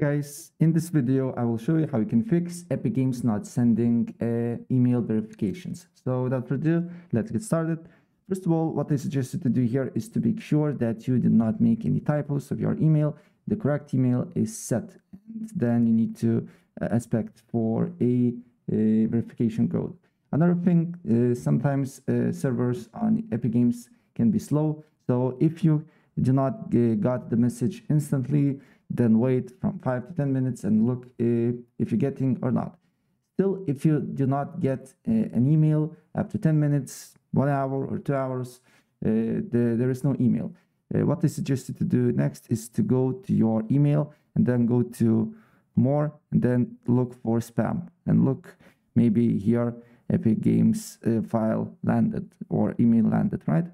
Guys, in this video, I will show you how you can fix Epic Games not sending uh, email verifications. So without further ado, let's get started. First of all, what I suggest you to do here is to make sure that you did not make any typos of your email. The correct email is set. And then you need to uh, expect for a, a, verification code. Another thing, uh, sometimes uh, servers on Epic Games can be slow. So if you do not uh, got the message instantly, then wait from 5 to 10 minutes and look if, if you're getting or not. Still, if you do not get uh, an email after 10 minutes, one hour or two hours, uh, the, there is no email. Uh, what I to do next is to go to your email and then go to more and then look for spam and look maybe here Epic Games file landed or email landed, right?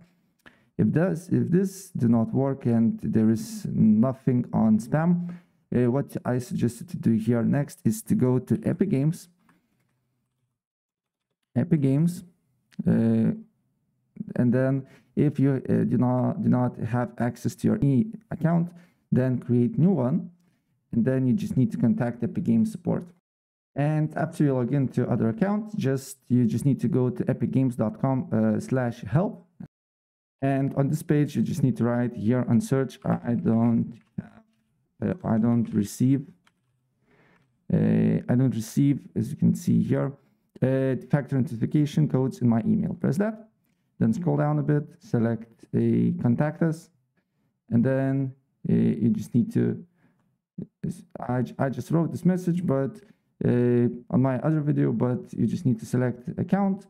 If this, if this do not work and there is nothing on spam, uh, what I suggested to do here next is to go to Epic Games, Epic Games, uh, and then if you uh, do not do not have access to your e account, then create new one, and then you just need to contact Epic Games support. And after you log into other account, just you just need to go to epicgames.com/help uh, and on this page, you just need to write here on search, I don't, uh, I don't receive, uh, I don't receive, as you can see here, uh, factor notification codes in my email. Press that, then scroll down a bit, select a contact us, and then uh, you just need to, I, I just wrote this message, but uh, on my other video, but you just need to select account,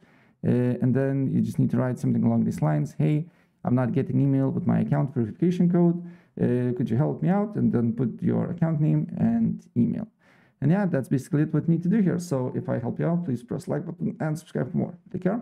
uh, and then you just need to write something along these lines. Hey, I'm not getting email with my account verification code. Uh, could you help me out? And then put your account name and email. And yeah, that's basically it what you need to do here. So if I help you out, please press like button and subscribe for more. Take care.